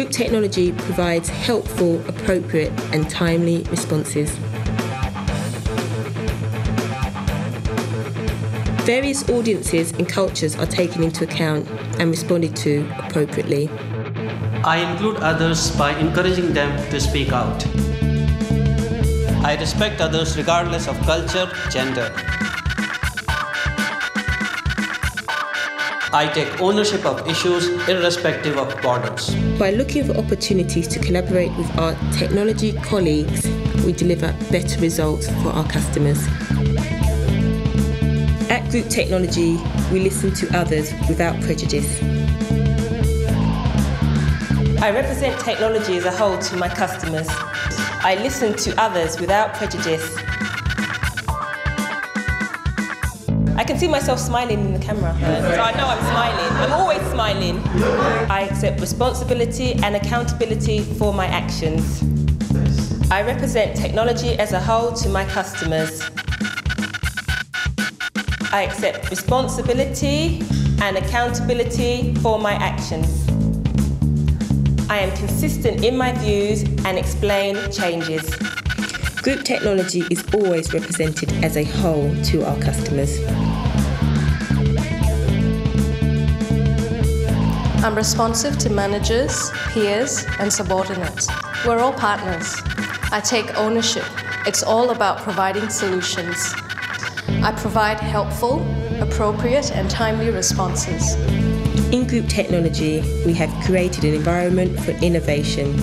Group technology provides helpful, appropriate, and timely responses. Various audiences and cultures are taken into account and responded to appropriately. I include others by encouraging them to speak out. I respect others regardless of culture, gender. I take ownership of issues irrespective of borders. By looking for opportunities to collaborate with our technology colleagues, we deliver better results for our customers. At Group Technology, we listen to others without prejudice. I represent technology as a whole to my customers. I listen to others without prejudice. I can see myself smiling in the camera, so I know I'm smiling. I'm always smiling. I accept responsibility and accountability for my actions. I represent technology as a whole to my customers. I accept responsibility and accountability for my actions. I am consistent in my views and explain changes. Group technology is always represented as a whole to our customers. I'm responsive to managers, peers, and subordinates. We're all partners. I take ownership. It's all about providing solutions. I provide helpful, appropriate, and timely responses. In Group Technology, we have created an environment for innovation.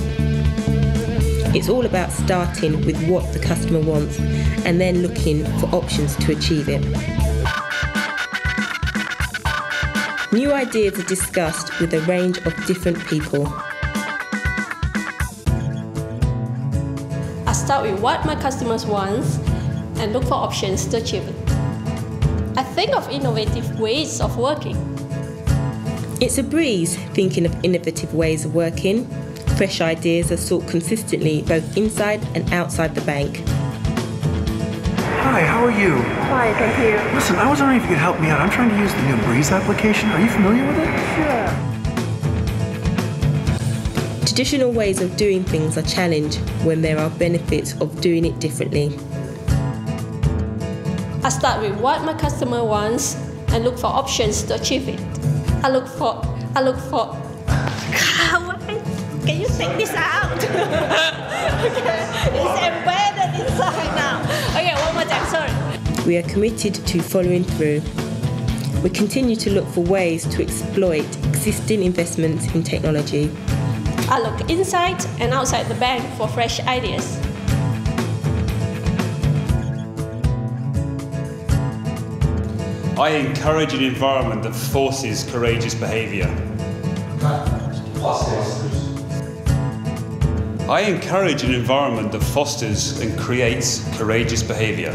It's all about starting with what the customer wants and then looking for options to achieve it. New ideas are discussed with a range of different people. I start with what my customers want and look for options to achieve it. I think of innovative ways of working. It's a breeze thinking of innovative ways of working. Fresh ideas are sought consistently both inside and outside the bank. Hi, how are you? Hi, thank you. Listen, I was wondering if you could help me out. I'm trying to use the new Breeze application. Are you familiar with it? Sure. Traditional ways of doing things are challenged when there are benefits of doing it differently. I start with what my customer wants and look for options to achieve it. I look for, I look for. Can you take this out? okay, it's embedded inside now. Okay, one more time, sorry. We are committed to following through. We continue to look for ways to exploit existing investments in technology. I look inside and outside the bank for fresh ideas. I encourage an environment that forces courageous behaviour. I encourage an environment that fosters and creates courageous behaviour.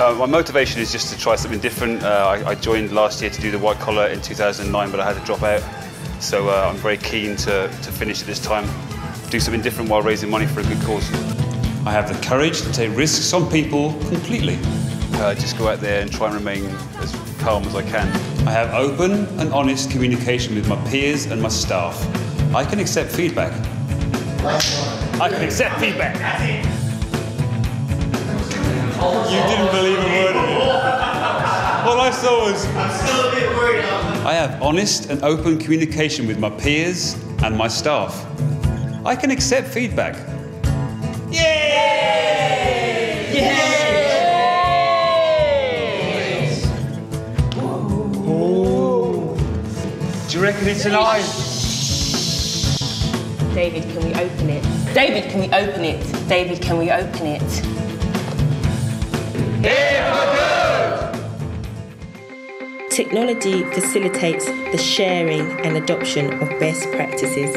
Uh, my motivation is just to try something different. Uh, I, I, joined last year to do the white collar in 2009, but I had to drop out. So uh, I'm very keen to, to finish at this time, do something different while raising money for a good cause. I have the courage to take risks on people completely. Uh, just go out there and try and remain as calm as I can. I have open and honest communication with my peers and my staff. I can accept feedback. I can accept feedback. You didn't believe a word of it. All I saw was. I'm still a bit worried. I have honest and open communication with my peers and my staff. I can accept feedback. Yay! Yay! Do you reckon it's an eye? David, can we open it? David, can we open it? David, can we open it? Technology facilitates the sharing and adoption of best practices.